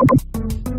you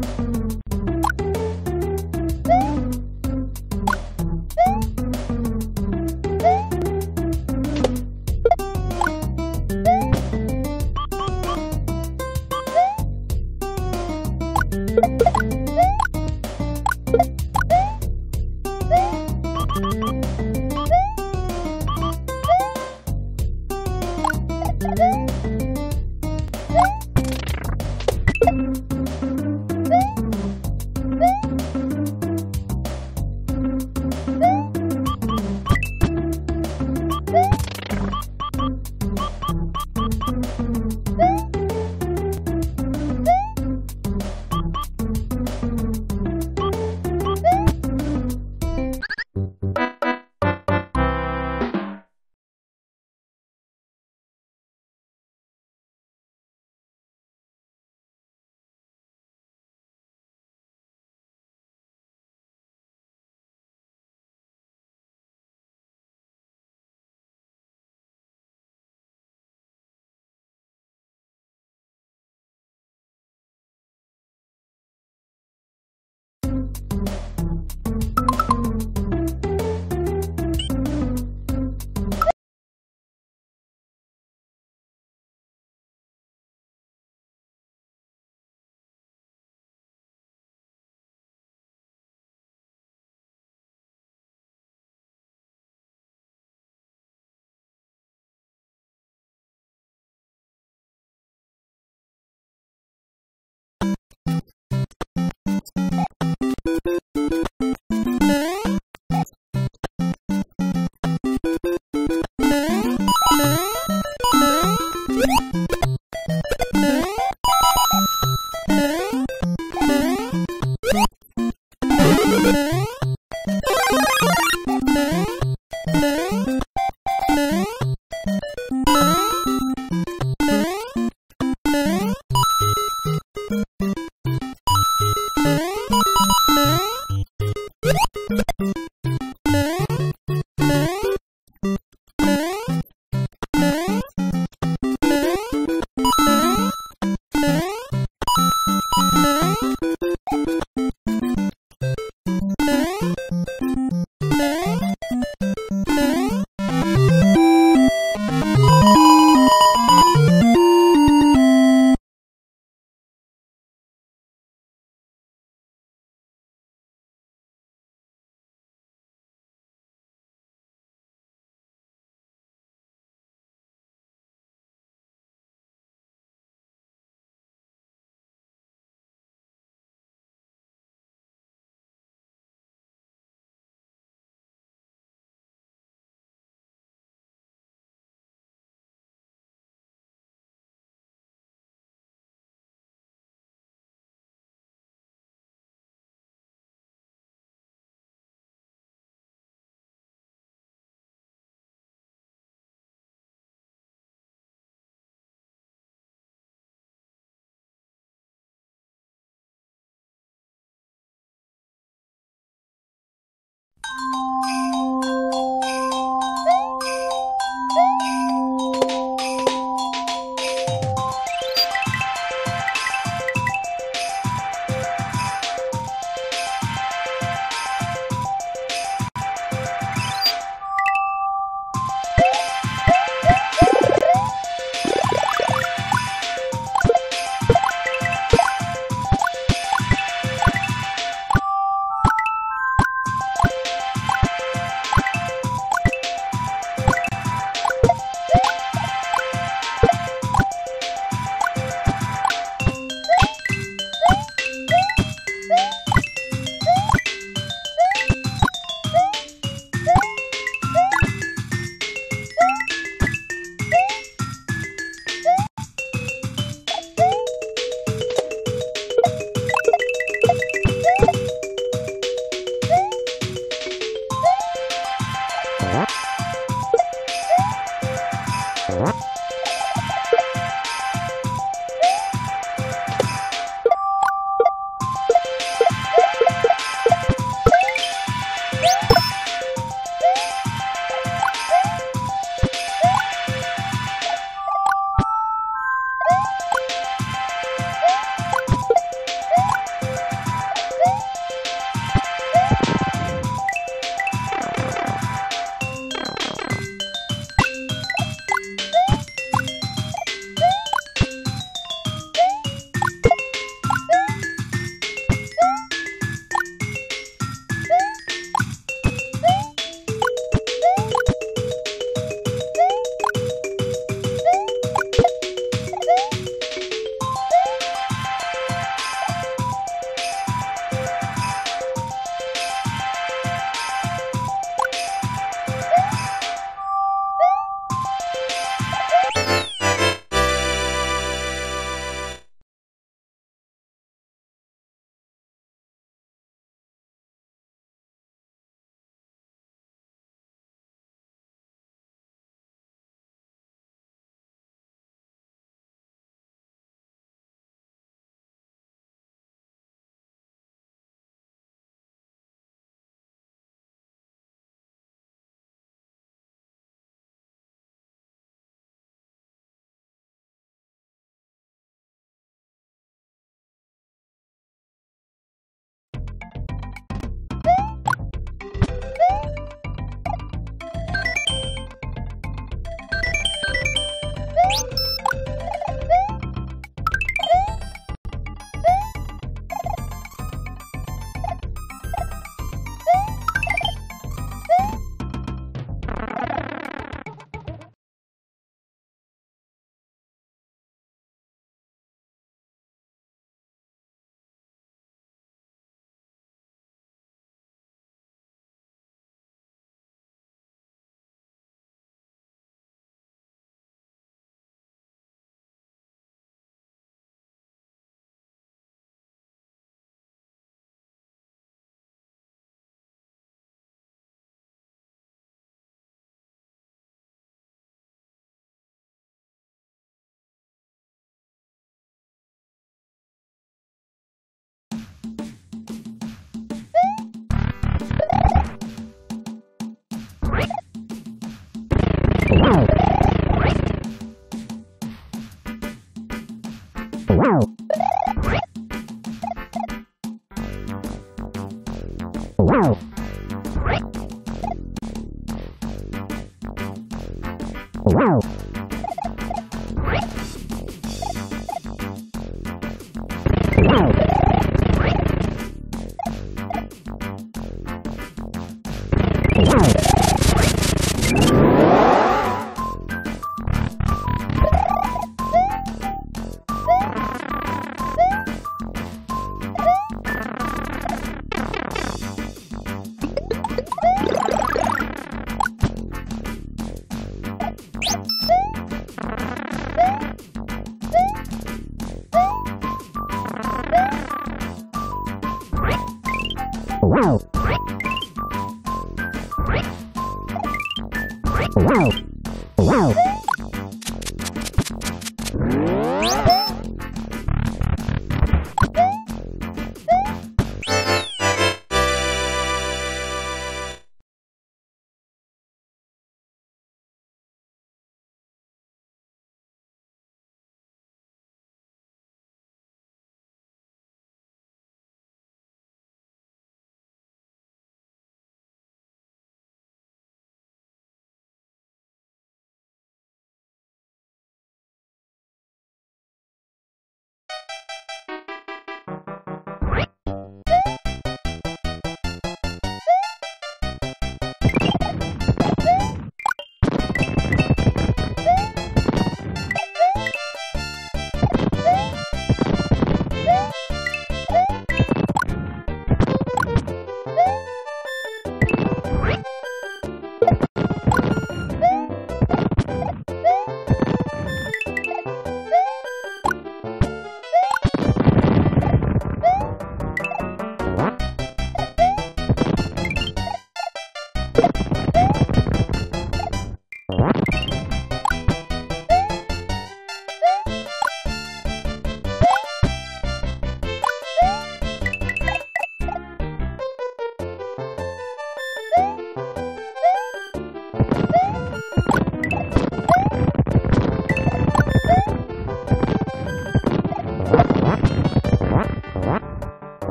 Wow.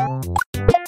え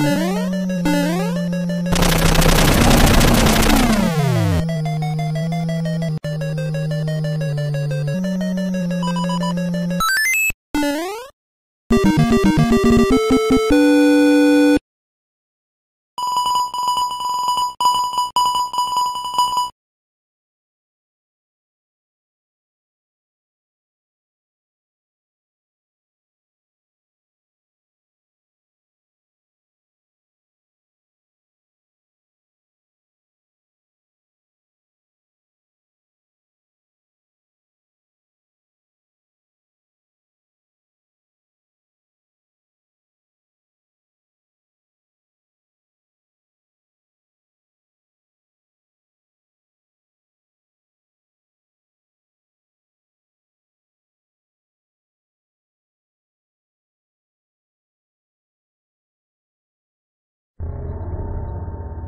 Thank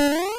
you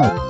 ない。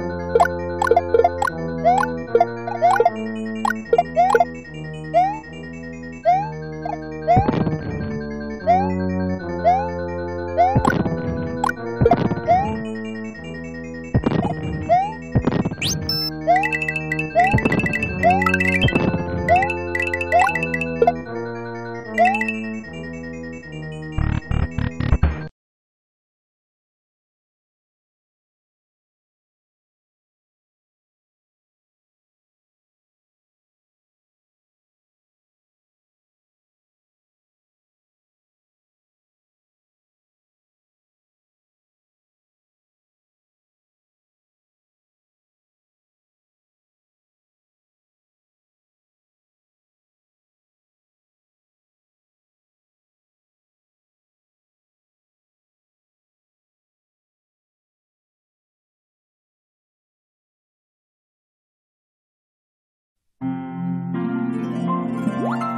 What?